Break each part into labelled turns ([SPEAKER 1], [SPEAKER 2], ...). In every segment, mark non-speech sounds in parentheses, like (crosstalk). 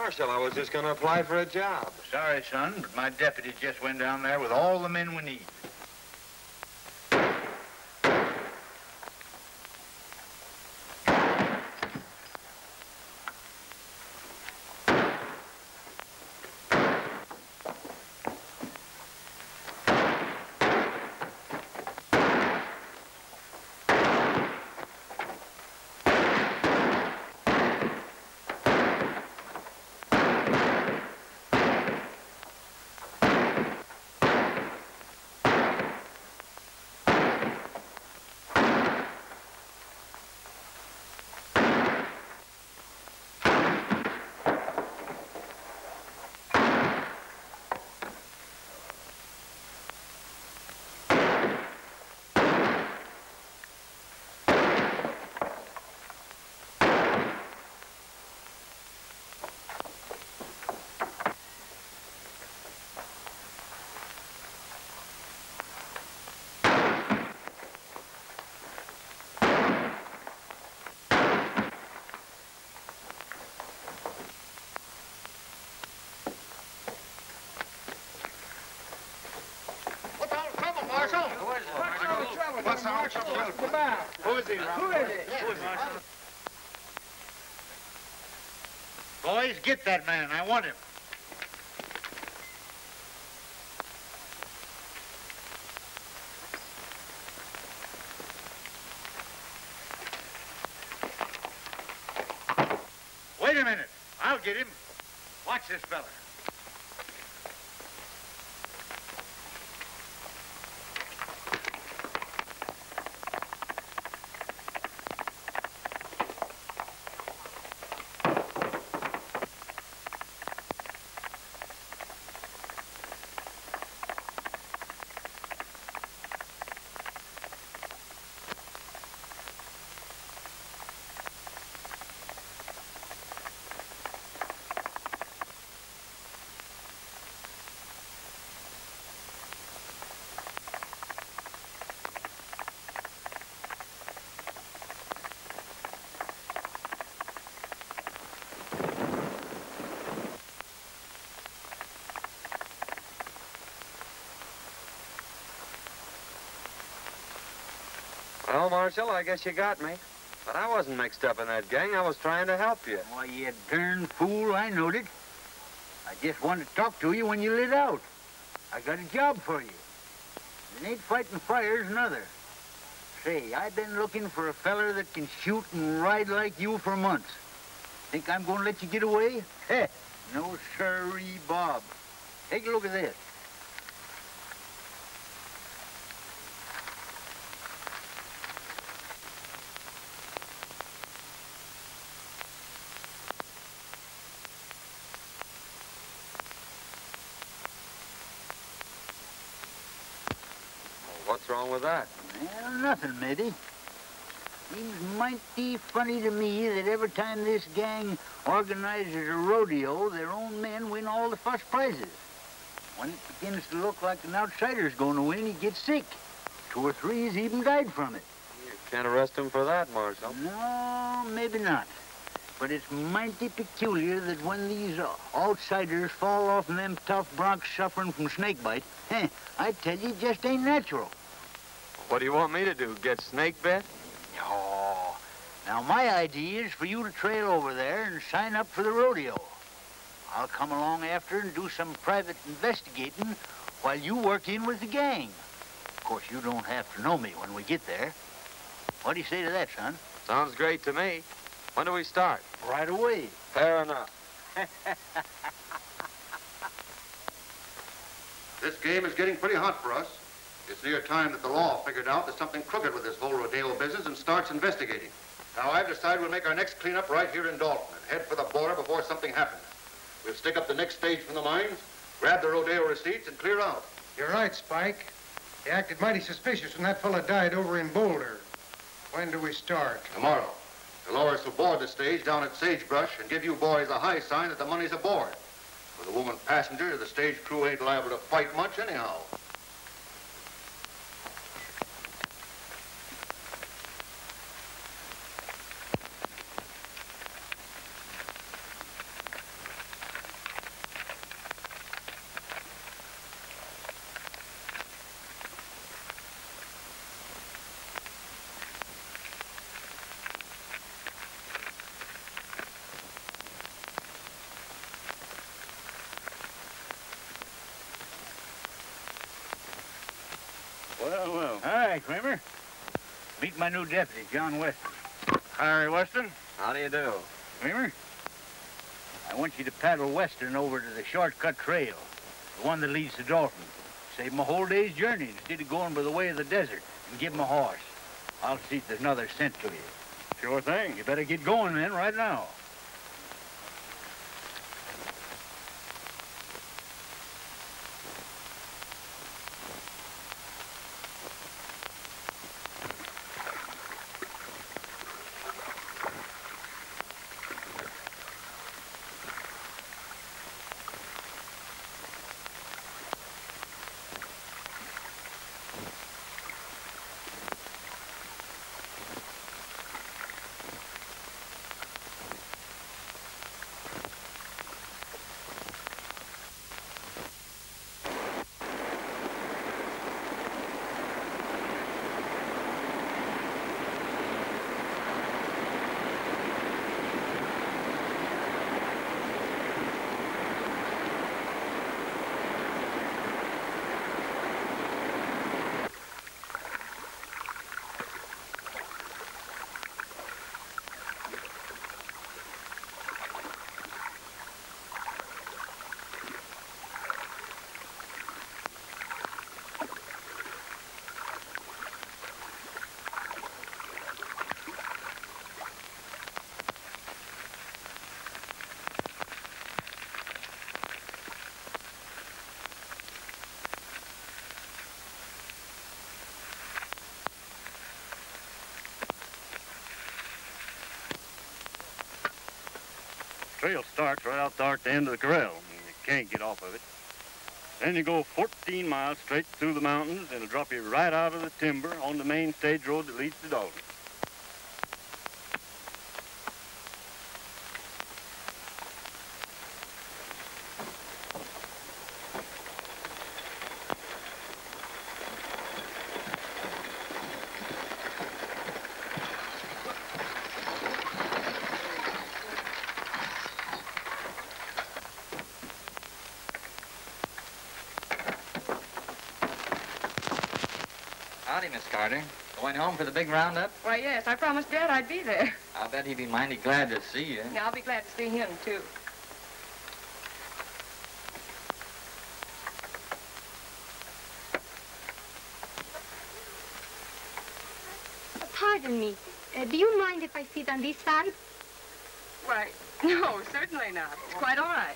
[SPEAKER 1] Marshal, I was just going to apply for a job.
[SPEAKER 2] Sorry, son, but my deputy just went down there with all the men we need.
[SPEAKER 3] Who is he, Who is it? Who is he?
[SPEAKER 2] Boys, get that man. I want him. Wait a minute. I'll get him. Watch this fella.
[SPEAKER 1] Marshal, I guess you got me. But I wasn't mixed up in that gang. I was trying to help you.
[SPEAKER 2] Why, you darn fool, I knowed it. I just wanted to talk to you when you lit out. I got a job for you. It ain't fighting fires, another. Say, I've been looking for a feller that can shoot and ride like you for months. Think I'm going to let you get away? Heh, (laughs) no sirree, Bob. Take a look at this.
[SPEAKER 1] What's wrong with that?
[SPEAKER 2] Well, nothing, maybe. Seems mighty funny to me that every time this gang organizes a rodeo, their own men win all the first prizes. When it begins to look like an outsider's going to win, he gets sick. Two or three's even died from it.
[SPEAKER 1] You can't arrest him for that, Marshal.
[SPEAKER 2] No, maybe not. But it's mighty peculiar that when these uh, outsiders fall off them tough broncs suffering from snakebite, heh, (laughs) I tell you, it just ain't natural.
[SPEAKER 1] What do you want me to do? Get snake bit?
[SPEAKER 2] Oh, now my idea is for you to trail over there and sign up for the rodeo. I'll come along after and do some private investigating while you work in with the gang. Of course, you don't have to know me when we get there. What do you say to that, son?
[SPEAKER 1] Sounds great to me. When do we start?
[SPEAKER 2] Right away.
[SPEAKER 1] Fair enough. (laughs)
[SPEAKER 4] This game is getting pretty hot for us. It's near time that the law figured out there's something crooked with this whole rodeo business and starts investigating. Now, I've decided we'll make our next cleanup right here in Dalton and head for the border before something happens. We'll stick up the next stage from the mines, grab the rodeo receipts, and clear out.
[SPEAKER 3] You're right, Spike. He acted mighty suspicious when that fella died over in Boulder. When do we start?
[SPEAKER 4] Tomorrow, Dolores will board the stage down at Sagebrush and give you boys a high sign that the money's aboard. With a woman passenger, the stage crew ain't liable to fight much anyhow.
[SPEAKER 2] Well, well. Hi, Kramer. Meet my new deputy, John Weston.
[SPEAKER 3] Harry Weston?
[SPEAKER 1] How do you do?
[SPEAKER 2] Kramer, I want you to paddle Weston over to the shortcut trail, the one that leads to Dalton. Save him a whole day's journey instead of going by the way of the desert and give him a horse. I'll see if there's another cent to you.
[SPEAKER 3] Sure thing.
[SPEAKER 2] You better get going, then, right now.
[SPEAKER 5] Trail starts right out there at the end of the corral. and You can't get off of it. Then you go 14 miles straight through the mountains, and it'll drop you right out of the timber on the main stage road that leads to Dalton.
[SPEAKER 6] Howdy, Miss Carter. Going home for the big roundup?
[SPEAKER 7] Why, yes, I promised Dad I'd be there.
[SPEAKER 6] I'll bet he'd be mighty glad to see you.
[SPEAKER 7] Yeah, I'll be glad to see him, too.
[SPEAKER 8] Pardon me. Uh, do you mind if I sit on this side?
[SPEAKER 7] Why, no, certainly not. It's quite all right.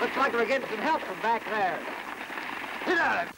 [SPEAKER 2] Looks like we're getting some help from back there. Get out of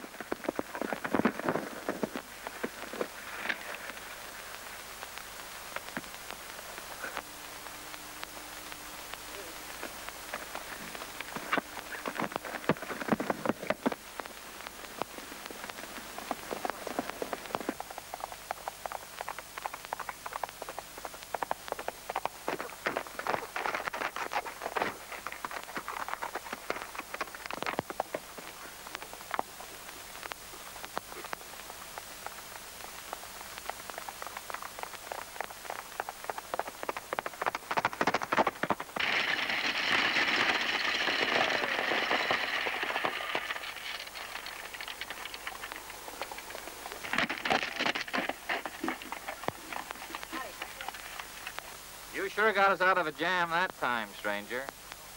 [SPEAKER 6] sure got us out of a jam that time, stranger.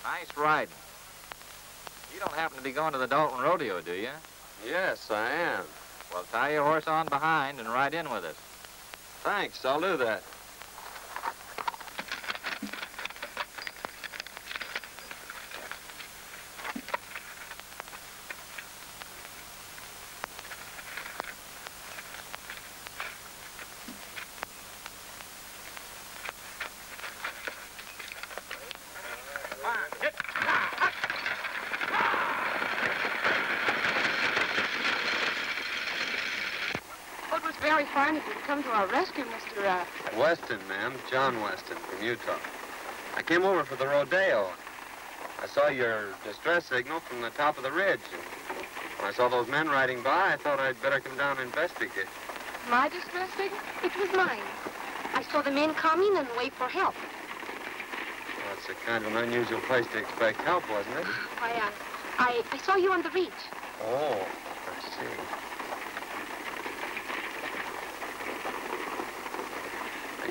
[SPEAKER 6] Nice riding. You don't happen to be going to the Dalton Rodeo, do you?
[SPEAKER 1] Yes, I am.
[SPEAKER 6] Well, tie your horse on behind and ride in with us.
[SPEAKER 1] Thanks, I'll do that.
[SPEAKER 7] Fine of you to come to our rescue, Mr. Uh,
[SPEAKER 1] Weston, ma'am. John Weston from Utah. I came over for the rodeo. I saw your distress signal from the top of the ridge. When I saw those men riding by, I thought I'd better come down and investigate.
[SPEAKER 7] My distress signal?
[SPEAKER 8] It was mine. I saw the men coming and wait for help.
[SPEAKER 1] Well, it's a kind of an unusual place to expect help, wasn't it?
[SPEAKER 8] I, uh, I, I saw you on the reach.
[SPEAKER 1] Oh, I see.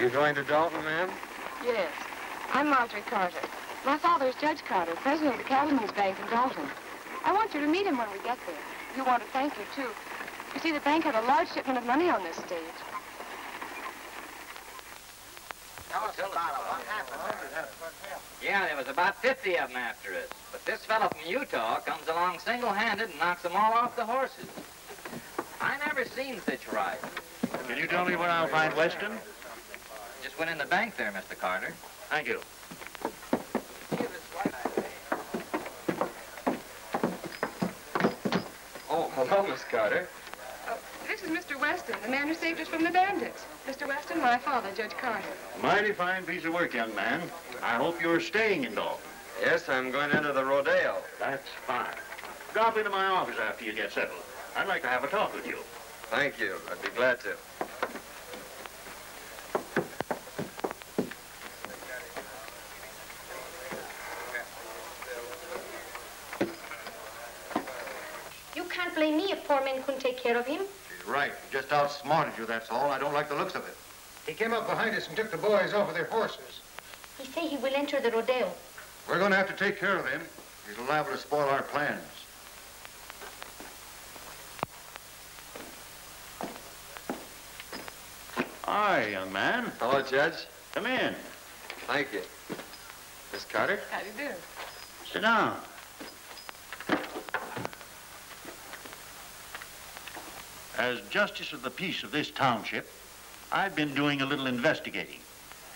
[SPEAKER 1] Are you going to Dalton, ma'am?
[SPEAKER 7] Yes. I'm Marjorie Carter. My father is Judge Carter, president of the Cattlemen's Bank in Dalton. I want you to meet him when we get there. You want to thank you, too. You see, the bank had a large shipment of money on this stage.
[SPEAKER 6] Tell us about it. What happened Yeah, there was about 50 of them after us. But this fellow from Utah comes along single-handed and knocks them all off the horses. I never seen such riding.
[SPEAKER 5] Can you tell me where I'll find Weston?
[SPEAKER 6] Just went in the bank there, Mr. Carter.
[SPEAKER 5] Thank you.
[SPEAKER 1] Oh, hello, Miss Carter.
[SPEAKER 7] Oh, this is Mr. Weston, the man who saved us from the bandits. Mr. Weston, my father, Judge Carter.
[SPEAKER 5] Mighty fine piece of work, young man. I hope you're staying in Dalton.
[SPEAKER 1] Yes, I'm going into the rodeo.
[SPEAKER 5] That's fine. Drop into my office after you get settled. I'd like to have a talk with you.
[SPEAKER 1] Thank you. I'd be glad to.
[SPEAKER 8] You can't blame me if poor men couldn't take care of him.
[SPEAKER 4] She's right. He just outsmarted you, that's all. I don't like the looks of it.
[SPEAKER 3] He came up behind us and took the boys off of their horses.
[SPEAKER 8] He say he will enter the rodeo.
[SPEAKER 4] We're going to have to take care of him. He's liable to spoil our plans.
[SPEAKER 5] Hi, young man.
[SPEAKER 1] Hello, Judge.
[SPEAKER 5] Come in.
[SPEAKER 1] Thank you. Miss Carter?
[SPEAKER 7] How do you do?
[SPEAKER 5] Sit down. As justice of the peace of this township, I've been doing a little investigating.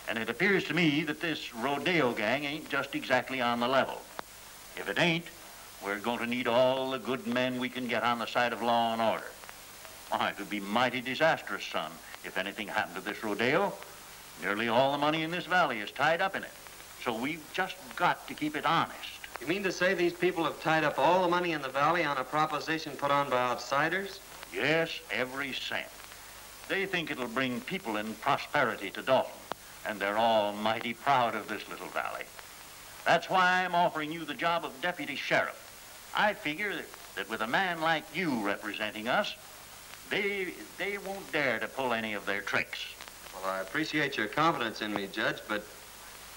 [SPEAKER 5] And it appears to me that this rodeo gang ain't just exactly on the level. If it ain't, we're going to need all the good men we can get on the side of law and order. Why, it would be mighty disastrous, son, if anything happened to this rodeo. Nearly all the money in this valley is tied up in it. So we've just got to keep it honest.
[SPEAKER 1] You mean to say these people have tied up all the money in the valley on a proposition put on by outsiders?
[SPEAKER 5] Yes, every cent. They think it'll bring people and prosperity to Dalton, and they're all mighty proud of this little valley. That's why I'm offering you the job of deputy sheriff. I figure that, that with a man like you representing us, they, they won't dare to pull any of their tricks.
[SPEAKER 1] Well, I appreciate your confidence in me, Judge, but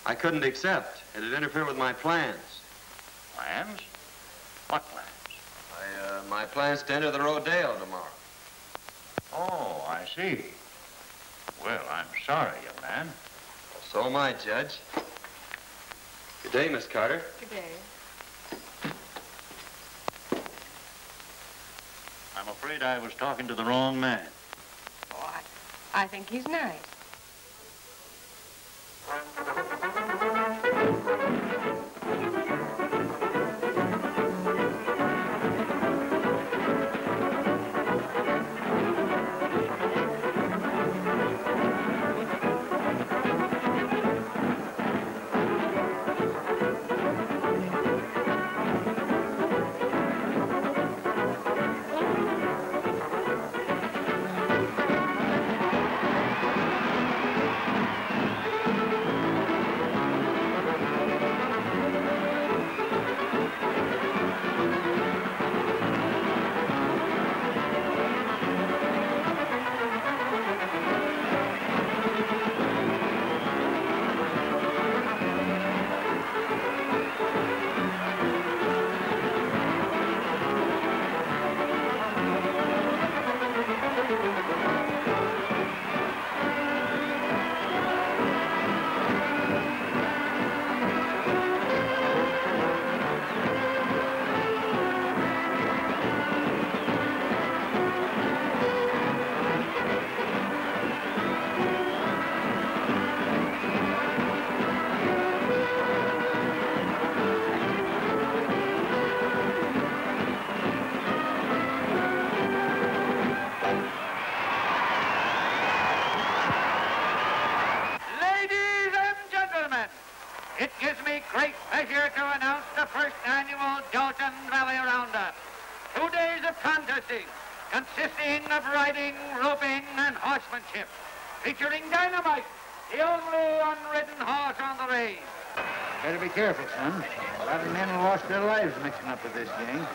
[SPEAKER 1] I couldn't accept. It'd interfere with my plans.
[SPEAKER 5] Plans? What plans?
[SPEAKER 1] I, uh, my plans to enter the rodeo tomorrow.
[SPEAKER 5] Oh, I see. Well, I'm sorry, young man.
[SPEAKER 1] So am I, Judge. Good day, Miss Carter.
[SPEAKER 7] Good day.
[SPEAKER 5] I'm afraid I was talking to the wrong man.
[SPEAKER 7] Oh, I, I think he's nice.
[SPEAKER 2] Better son. A lot of men have lost their lives mixing up with this gang.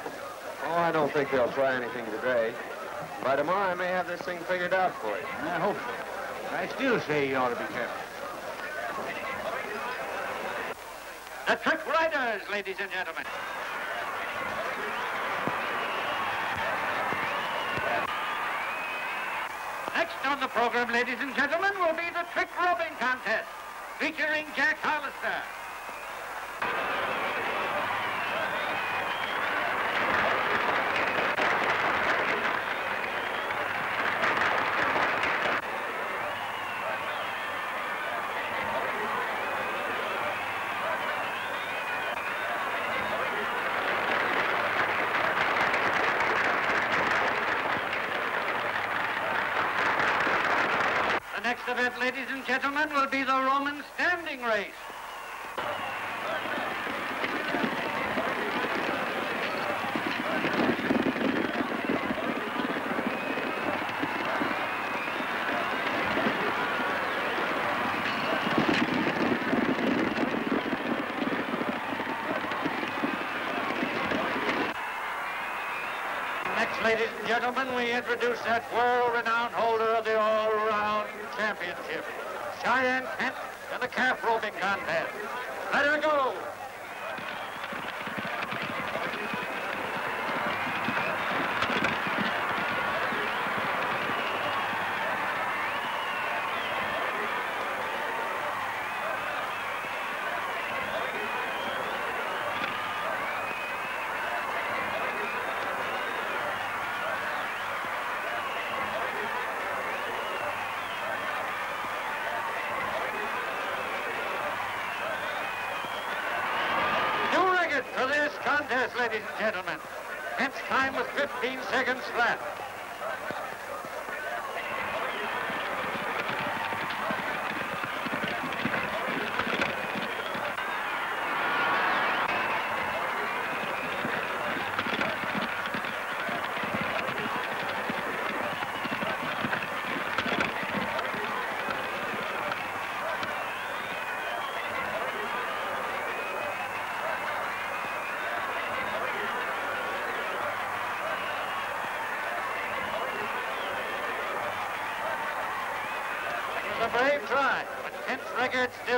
[SPEAKER 1] Oh, I don't think they'll try anything today. By tomorrow, I may have this thing figured out for you.
[SPEAKER 2] I hope so. I still say you ought to be careful.
[SPEAKER 9] The Trick Riders, ladies and gentlemen. Next on the program, ladies and gentlemen, will be the Trick Roping Contest, featuring Jack Hollister. The next event, ladies and gentlemen, will be the Roman standing race. Next, ladies and gentlemen, we introduce that world-renowned holder of the all-round championship, Cheyenne Kent, in the calf roping contest. Let her go. New record for this contest, ladies and gentlemen. Kent's time was 15 seconds flat. It was a brave try, but Kent's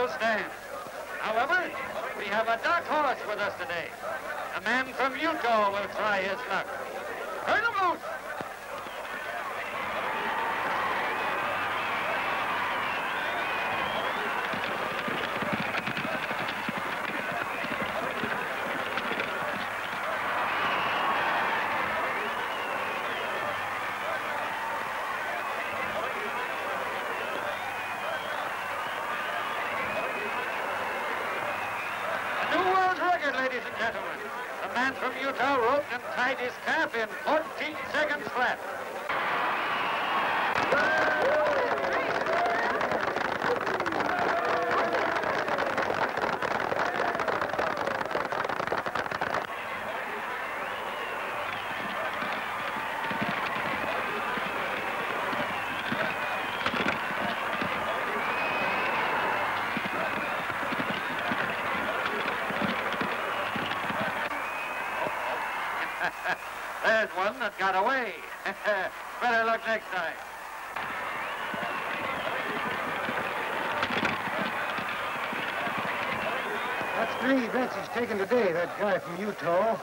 [SPEAKER 9] However, we have a dark horse with us today. A man from Utah will try his luck. Turn him loose. A new world record, ladies and gentlemen. The man from Utah roped and tied his calf in 14 seconds flat. There's one that got away. Better luck next time.
[SPEAKER 3] That's three bets he's taken today, that guy from Utah.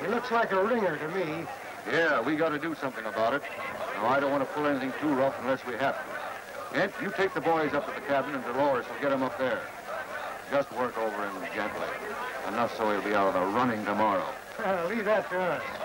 [SPEAKER 3] He looks like a ringer to me.
[SPEAKER 4] Yeah, we got to do something about it. Now, I don't want to pull anything too rough unless we have to. Kent, you take the boys up to the cabin, and Dolores will get them up there. Just work over him gently. Enough so he'll be out of the running tomorrow.
[SPEAKER 3] Uh, leave that to us.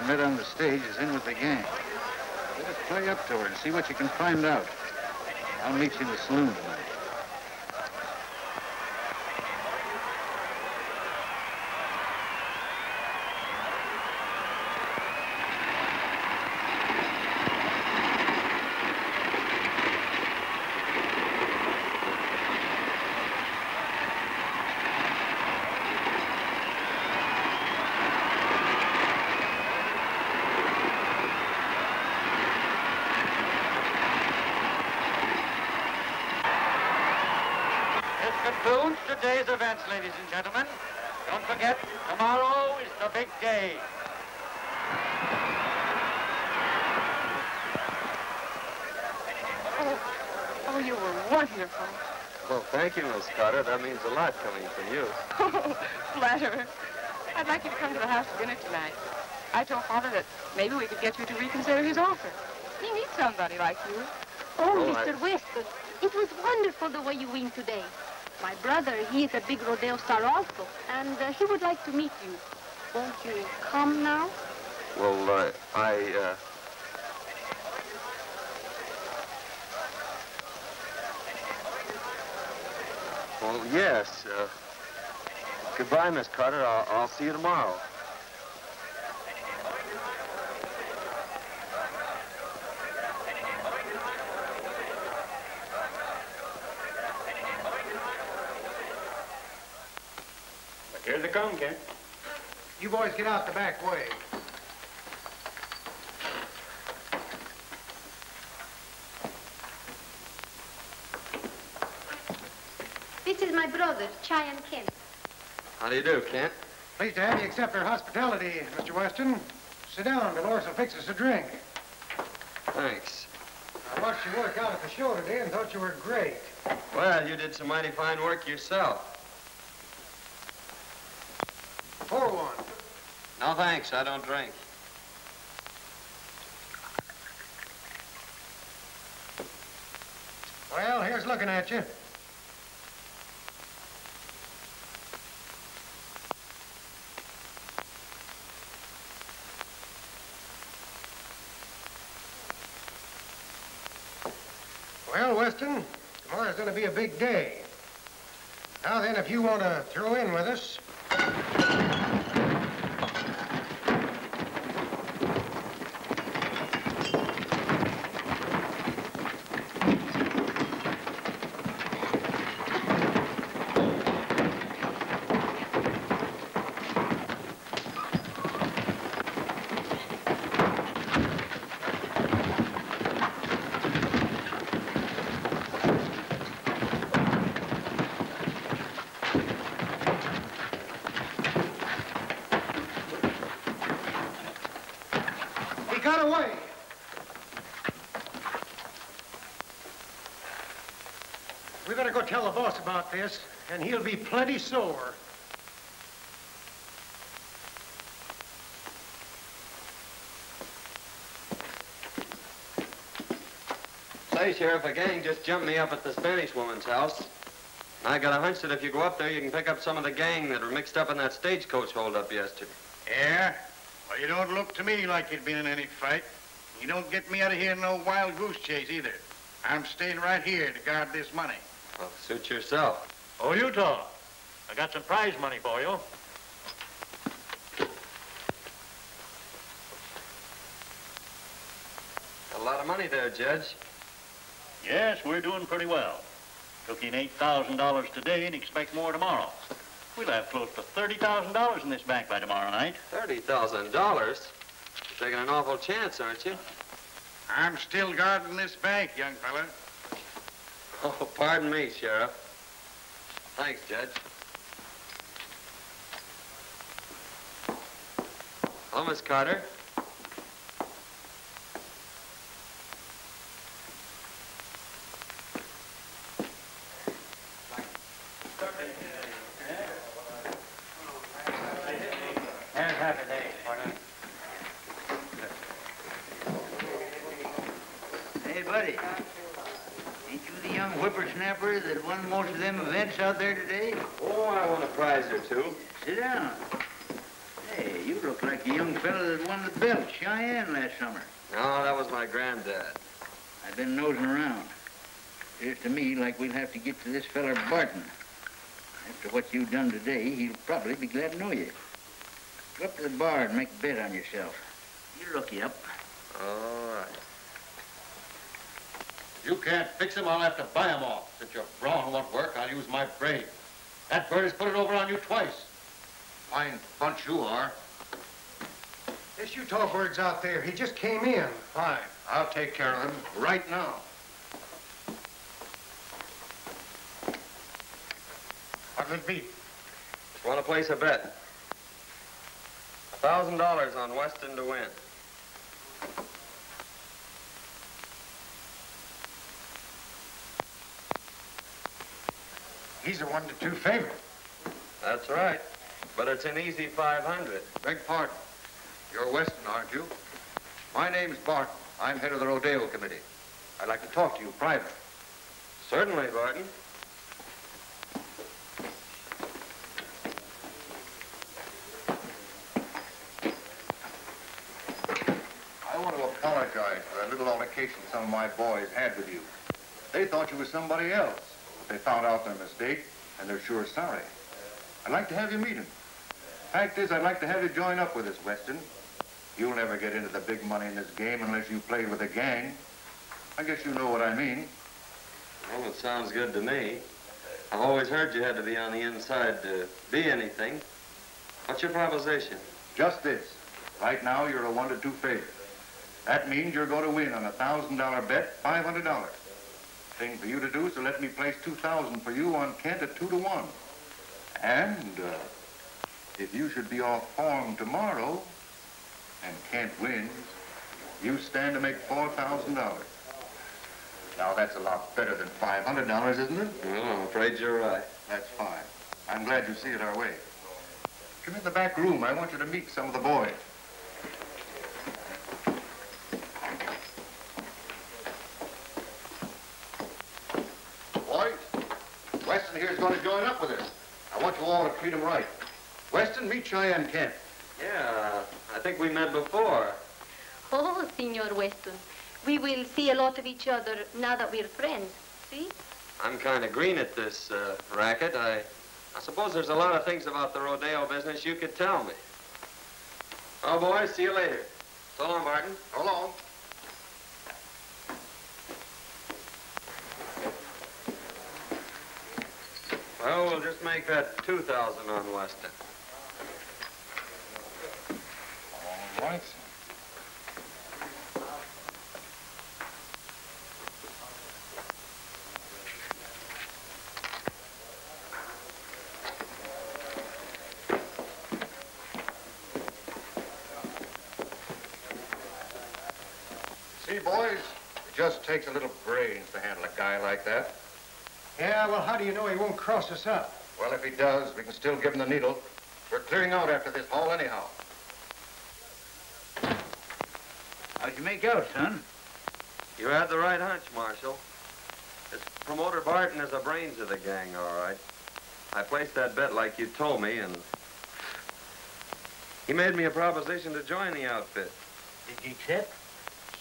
[SPEAKER 1] You
[SPEAKER 2] met on the stage is in with the gang. Us play up to her and see what you can find out. I'll meet you in the saloon tonight.
[SPEAKER 9] This concludes today's events, ladies and gentlemen. Don't forget, tomorrow is the big day.
[SPEAKER 7] Oh, oh, you were wonderful.
[SPEAKER 1] Well, thank you, Miss Carter. That means a lot coming from you. (laughs)
[SPEAKER 7] Oh, flatterer. I'd like you to come to the house for dinner tonight. I told Father that maybe we could get you to reconsider his offer. He needs somebody like you.
[SPEAKER 8] Oh,
[SPEAKER 1] I-
[SPEAKER 8] Mr. Weston, it was wonderful the way you win today. My brother, he is a big rodeo star also, and uh, he would like to meet you. Won't you come now?
[SPEAKER 1] Well, uh, I, uh... Well, yes. Uh, goodbye, Miss Carter. I'll, I'll see you tomorrow.
[SPEAKER 5] Come, Kent.
[SPEAKER 3] You boys get out the back way.
[SPEAKER 8] This is my brother, Cheyenne Kent.
[SPEAKER 1] How do you do, Kent?
[SPEAKER 3] Pleased to have you accept our hospitality, Mr. Weston. Sit down. Dolores will fix us a drink.
[SPEAKER 1] Thanks.
[SPEAKER 3] I watched you work out at the show today and thought you were great.
[SPEAKER 1] Well, you did some mighty fine work yourself.
[SPEAKER 3] Pour one.
[SPEAKER 1] No, thanks. I don't drink.
[SPEAKER 3] Well, here's looking at you. Well, Weston, tomorrow's going to be a big day. Now then, if you want to throw in with us, he got away. We better go tell the boss about this, and he'll be plenty sore.
[SPEAKER 1] Say, Sheriff, a gang just jumped me up at the Spanish woman's house. I got a hunch that if you go up there, you can pick up some of the gang that were mixed up in that stagecoach holdup yesterday.
[SPEAKER 10] Yeah? Well, you don't look to me like you've been in any fight. You don't get me out of here in no wild goose chase either. I'm staying right here to guard this money.
[SPEAKER 1] Suit yourself.
[SPEAKER 5] Oh, Utah. I got some prize money for you.
[SPEAKER 1] A lot of money there, Judge.
[SPEAKER 5] Yes, we're doing pretty well. Took in $8,000 today and expect more tomorrow. We'll have close to $30,000 in this bank by tomorrow night.
[SPEAKER 1] $30,000? You're taking an awful chance, aren't you?
[SPEAKER 10] I'm still guarding this bank, young fella.
[SPEAKER 1] Oh, pardon me, Sheriff. Thanks, Judge. Hello, Miss Carter.
[SPEAKER 2] Here's half a day, partner. Hey, buddy. Ain't you the young whippersnapper that won most of them events out there today?
[SPEAKER 1] Oh, I won a prize or two.
[SPEAKER 2] Sit down. Hey, you look like the young fella that won the belt, Cheyenne, last summer.
[SPEAKER 1] No, that was my granddad.
[SPEAKER 2] I've been nosing around. Appears to me like we'll have to this feller Barton. After what you've done today, he'll probably be glad to know you. Go up to the bar and make a bet on yourself. He'll look you up.
[SPEAKER 1] All right.
[SPEAKER 4] If you can't fix him, I'll have to buy him off. Since your brawn won't work, I'll use my brain. That bird has put it over on you twice. Fine bunch you are.
[SPEAKER 3] This Utah bird's out there. He just came in.
[SPEAKER 4] Fine. I'll take care of him right now.
[SPEAKER 3] What'll it be?
[SPEAKER 1] Want to place a bet? A thousand dollars on Weston to win.
[SPEAKER 3] He's a one to two favorite.
[SPEAKER 1] That's right. But it's an easy 500.
[SPEAKER 4] Beg pardon. You're Weston, aren't you? My name's Barton. I'm head of the Rodeo Committee. I'd like to talk to you private.
[SPEAKER 1] Certainly, Barton.
[SPEAKER 4] I want to apologize for that little altercation some of my boys had with you. They thought you were somebody else. But they found out their mistake, and they're sure sorry. I'd like to have you meet them. Fact is, I'd like to have you join up with us, Weston. You'll never get into the big money in this game unless you play with a gang. I guess you know what I mean.
[SPEAKER 1] Well, it sounds good to me. I've always heard you had to be on the inside to be anything. What's your proposition?
[SPEAKER 4] Just this. Right now, you're a one to two favorite. That means you're going to win on a thousand dollar bet, five hundred dollars. Thing for you to do is to let me place two thousand for you on Kent at two to one. And uh, if you should be off form tomorrow, and Kent wins, you stand to make four thousand dollars. Now that's a lot better than five hundred dollars, isn't it?
[SPEAKER 1] Well, I'm afraid you're right.
[SPEAKER 4] That's fine. I'm glad you see it our way. Come in the back room. I want you to meet some of the. Boys, Weston here's going to join up with us. I want you all to treat him right. Weston, meet Cheyenne Kent.
[SPEAKER 1] Yeah, I think we met before.
[SPEAKER 8] Oh, Senor Weston, we will see a lot of each other now that we're friends. See?
[SPEAKER 1] I'm kind of green at this uh, racket. I, I suppose there's a lot of things about the rodeo business you could tell me. Oh, boys, see you later. So long, Barton.
[SPEAKER 4] So long.
[SPEAKER 1] Well, we'll just make that 2,000 on Weston.
[SPEAKER 4] All right. See, boys, it just takes a little brains to handle a guy like that.
[SPEAKER 3] Yeah, well, how do you know he won't cross us up?
[SPEAKER 4] Well, if he does, we can still give him the needle. We're clearing out after this haul anyhow.
[SPEAKER 2] How'd you make out, son?
[SPEAKER 1] You had the right hunch, Marshal. This promoter Barton is the brains of the gang, all right. I placed that bet like you told me, and he made me a proposition to join the outfit.
[SPEAKER 2] Did you accept?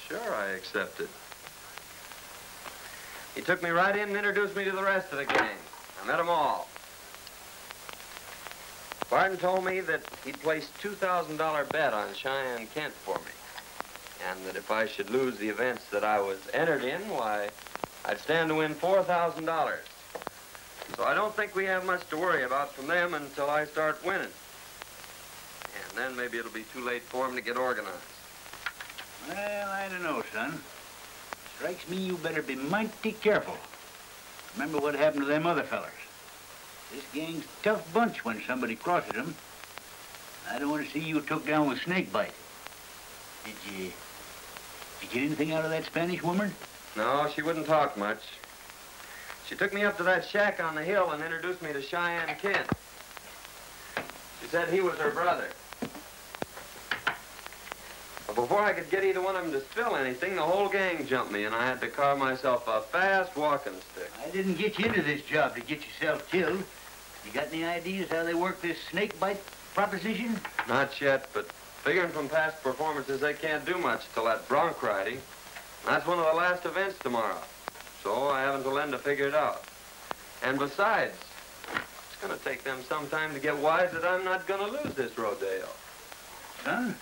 [SPEAKER 1] Sure, I accepted. He took me right in and introduced me to the rest of the gang. I met them all. Barton told me that he'd placed $2,000 bet on Cheyenne Kent for me. And that if I should lose the events that I was entered in, why, I'd stand to win $4,000. So I don't think we have much to worry about from them until I start winning. And then maybe it'll be too late for them to get organized.
[SPEAKER 2] Well, I don't know, son. Strikes me you better be mighty careful. Remember what happened to them other fellers. This gang's a tough bunch when somebody crosses them. I don't want to see you took down with snakebite. Did you... Did you get anything out of that Spanish woman?
[SPEAKER 1] No, she wouldn't talk much. She took me up to that shack on the hill and introduced me to Cheyenne Kent. She said he was her brother. Before I could get either one of them to spill anything, the whole gang jumped me, and I had to carve myself a fast walking stick.
[SPEAKER 2] I didn't get you into this job to get yourself killed. You got any ideas how they work this snake bite proposition?
[SPEAKER 1] Not yet, but figuring from past performances, they can't do much till that bronc riding. That's one of the last events tomorrow. So I haven't until then to figure it out. And besides, it's going to take them some time to get wise that I'm not going to lose this rodeo.
[SPEAKER 2] I'll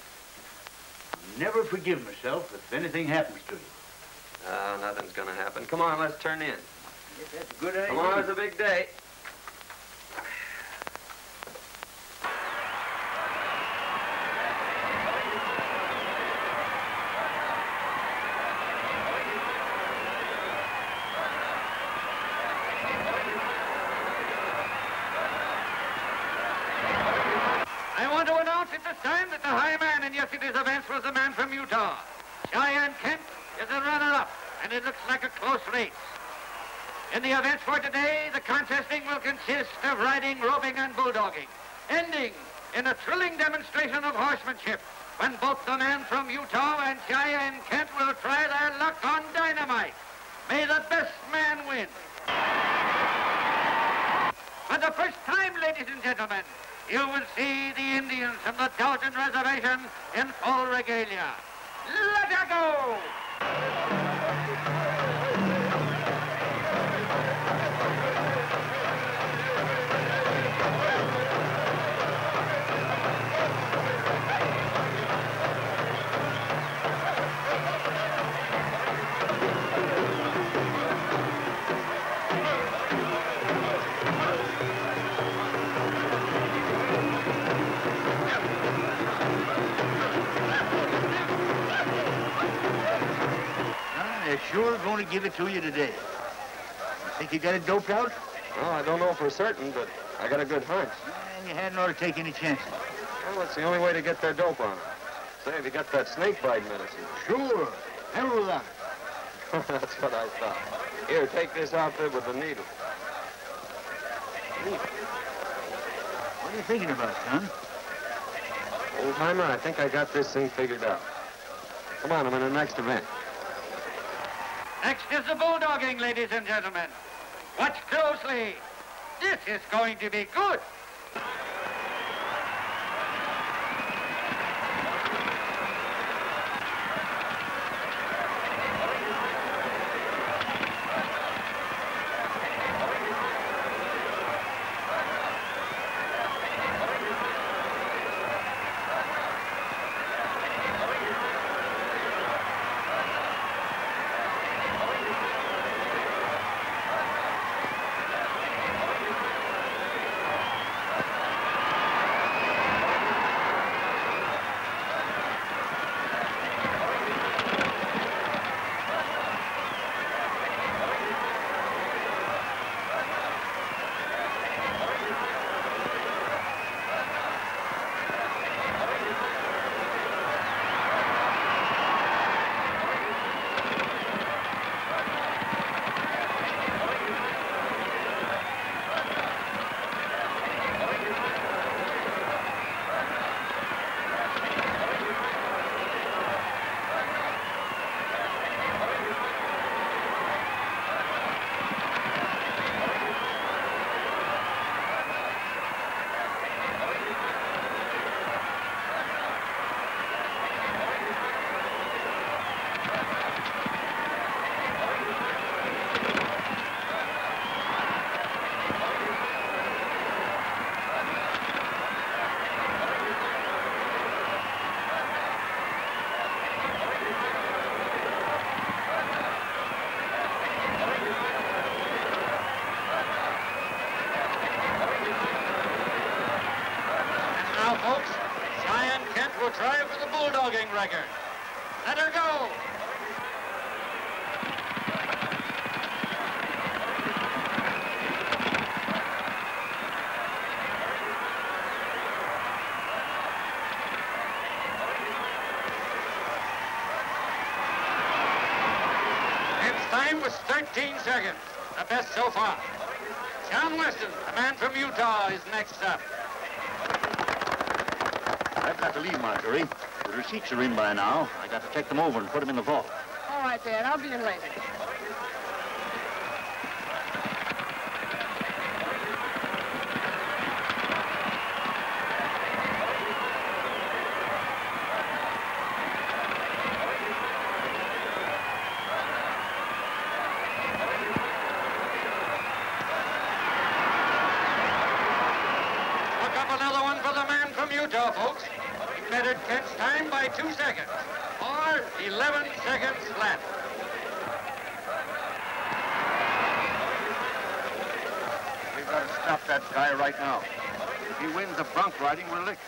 [SPEAKER 2] never forgive myself if anything happens to you.
[SPEAKER 1] Uh, nothing's going to happen. Come on, let's turn in.
[SPEAKER 2] Yes, that's a good idea.
[SPEAKER 1] Tomorrow's a big day.
[SPEAKER 9] I want to announce at this time that the high man in yesterday's events was the man from Utah. Cheyenne Kent is a runner-up, and it looks like a close race. In the events for today, the contesting will consist of riding, roping, and bulldogging, ending in a thrilling demonstration of horsemanship when both the man from Utah and Cheyenne Kent will try their luck on dynamite. May the best man win. For the first time, ladies and gentlemen, you will see the Indians from the Dalton Reservation in full regalia. Let her go!
[SPEAKER 2] Sure going to give it to you today. You think you got it doped out?
[SPEAKER 1] Well, I don't know for certain, but I got a good hunch.
[SPEAKER 2] And you hadn't ought to take any chances.
[SPEAKER 1] Well, it's the only way to get their dope on. Say, if you got that snake bite medicine.
[SPEAKER 2] Sure. Hell with that. (laughs)
[SPEAKER 1] That's what I thought. Here, take this outfit with the needle.
[SPEAKER 2] What are you thinking about, son?
[SPEAKER 1] Old timer, I think I got this thing figured out. Come on, I'm in the next event.
[SPEAKER 9] Next is the bulldogging, ladies and gentlemen. Watch closely. This is going to be good. 15 seconds, the best so far. John Weston, the man from Utah, is next up.
[SPEAKER 5] I've got to leave, Marjorie. The receipts are in by now. I got to check them over and put them in the vault.
[SPEAKER 7] All right, Dad. I'll be in later.
[SPEAKER 11] We've got to stop that guy right now. If he wins the bronc riding, we're licked.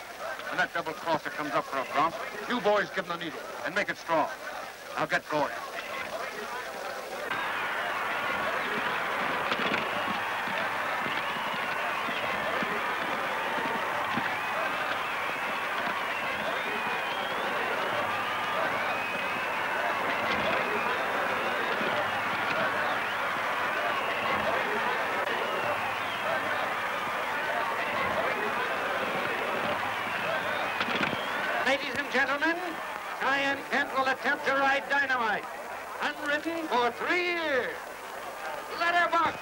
[SPEAKER 11] When that double crosser comes up for a bronc, you boys give him the needle and make it strong. Now get going.
[SPEAKER 9] Ladies and gentlemen, Cheyenne Kent will attempt to ride dynamite. Unwritten for three years. Letterbox.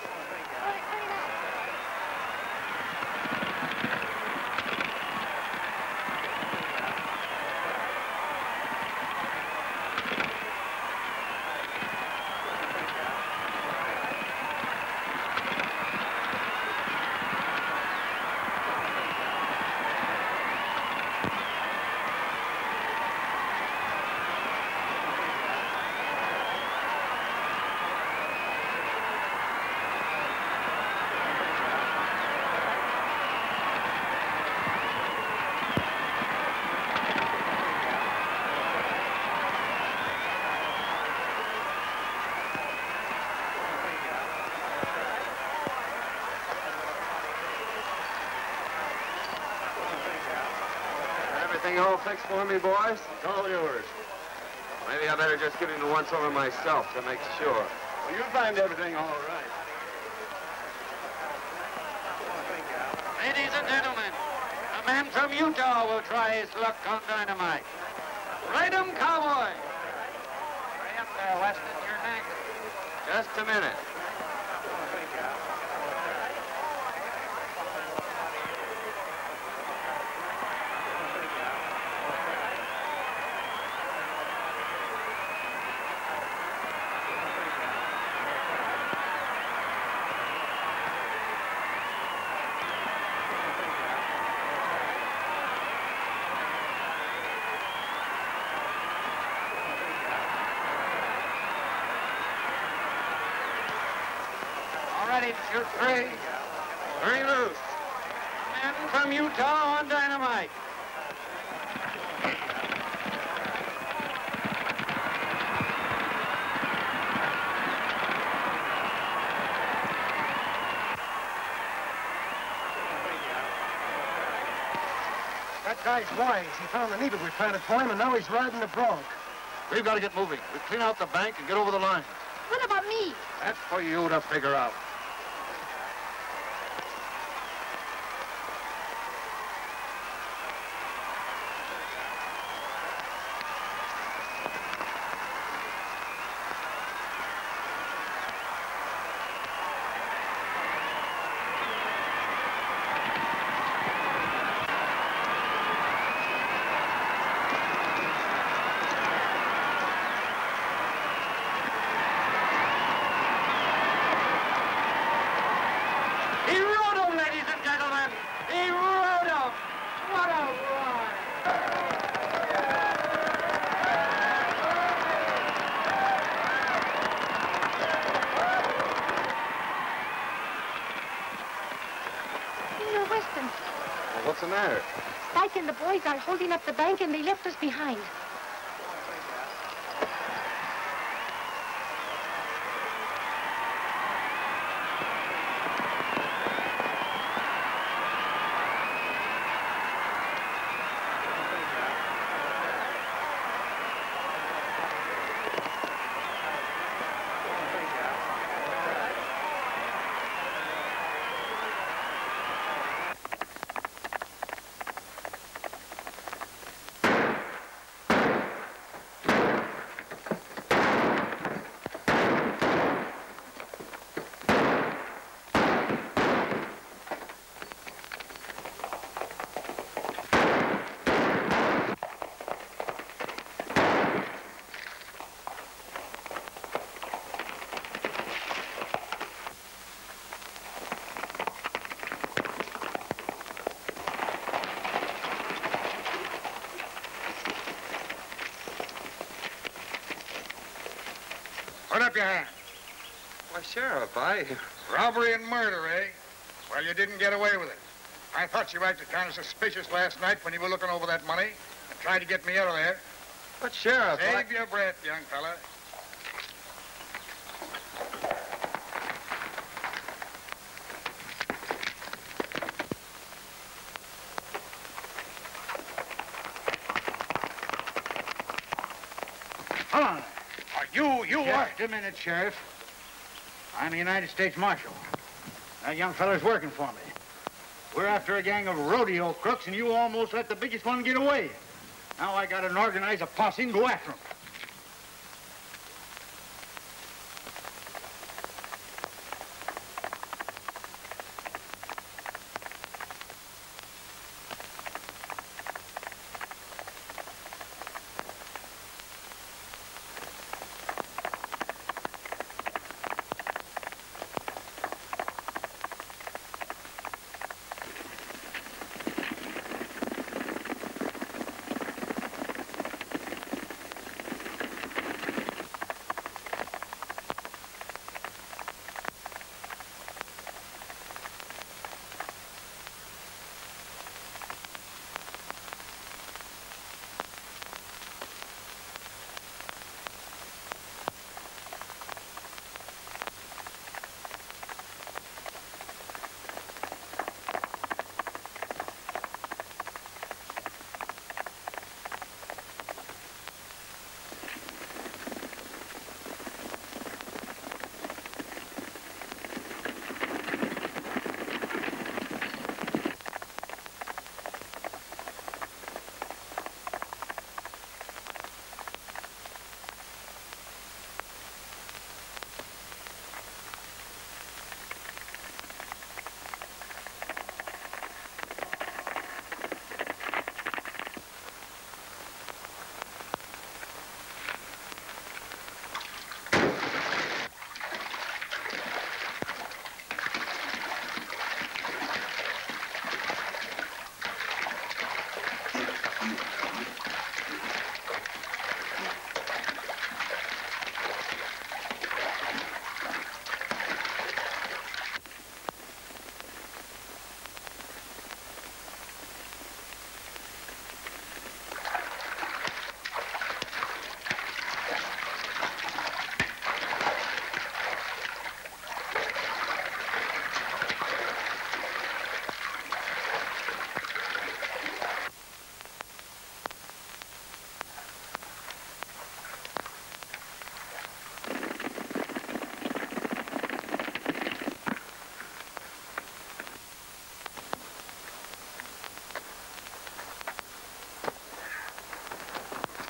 [SPEAKER 1] Everything all fixed for me, boys? It's all yours. Maybe I better just give him the once over myself to make sure.
[SPEAKER 5] Well, you'll find everything all right.
[SPEAKER 9] Ladies and gentlemen, a man from Utah will try his luck on dynamite. Ride 'em, cowboy. Hurry up there, Weston. You're next.
[SPEAKER 1] Just a minute.
[SPEAKER 9] All ready to shoot three. Three loose. Man from Utah on dynamite.
[SPEAKER 3] That guy's wise. He found the needle we planted for him, and now he's riding the bronc.
[SPEAKER 11] We've got to get moving. We clean out the bank and get over the line.
[SPEAKER 12] What about me?
[SPEAKER 11] That's for you to figure out.
[SPEAKER 9] He rode him, ladies and gentlemen. He rode him. What a ride.
[SPEAKER 12] Senor Weston,
[SPEAKER 1] Well, what's the matter?
[SPEAKER 12] Spike the holding up the bank and they left us behind.
[SPEAKER 10] Up your hand.
[SPEAKER 1] Why, Sheriff, I...
[SPEAKER 10] Robbery and murder, eh? Well, you didn't get away with it. I thought you acted kind of suspicious last night when you were looking over that money and tried to get me out of there.
[SPEAKER 1] But, Sheriff, I...
[SPEAKER 10] Save your breath, young fella.
[SPEAKER 2] Hold on.
[SPEAKER 10] Are you, you are...
[SPEAKER 2] Just a minute, Sheriff. I'm a United States Marshal. That young feller's working for me. We're after a gang of rodeo crooks, and you almost let the biggest one get away. Now I gotta organize a posse and go after him.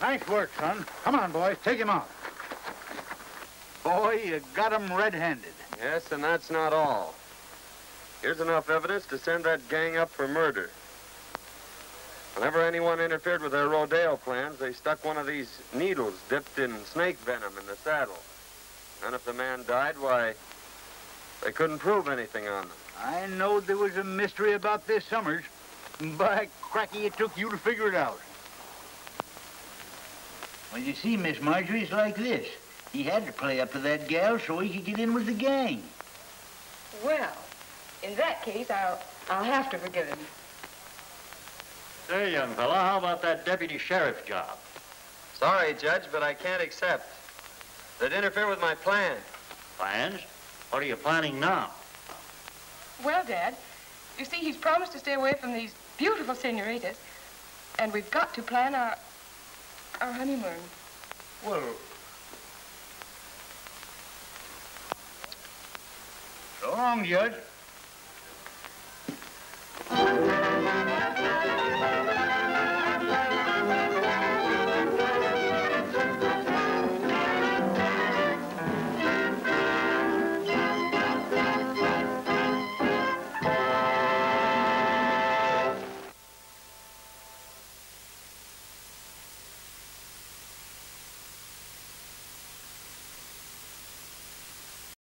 [SPEAKER 2] Nice work, son. Come on, boys. Take him out. Boy, you got him red-handed.
[SPEAKER 1] Yes, and that's not all. Here's enough evidence to send that gang up for murder. Whenever anyone interfered with their rodeo plans, they stuck one of these needles dipped in snake venom in the saddle. And if the man died, why, they couldn't prove anything on them.
[SPEAKER 2] I knowed there was a mystery about this, Summers. By cracky, it took you to figure it out. Well, you see, Miss Marjorie, it's like this. He had to play up to that gal so he could get in with the gang.
[SPEAKER 7] Well, in that case, I'll, I'll have to forgive him.
[SPEAKER 5] Say, young fella, how about that deputy sheriff job?
[SPEAKER 1] Sorry, Judge, but I can't accept. They'd interfere with my plan.
[SPEAKER 5] Plans? What are you planning now?
[SPEAKER 7] Well, Dad, you see, he's promised to stay away from these beautiful senoritas, and we've got to plan our, our honeymoon.
[SPEAKER 2] Well, so long, Judge.